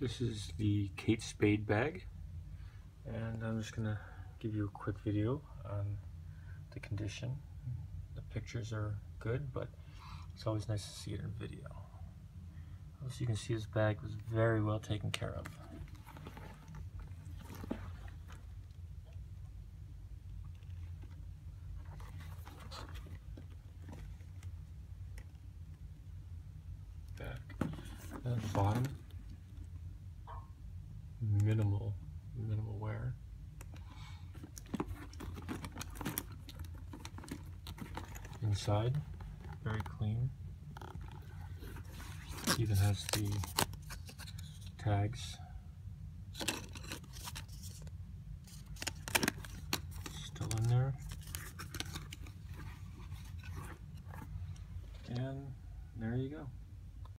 This is the Kate Spade bag and I'm just gonna give you a quick video on the condition. The pictures are good but it's always nice to see it in video. As you can see this bag was very well taken care of. Back. And bottom minimal, minimal wear. Inside, very clean. Even has the tags. Still in there. And there you go.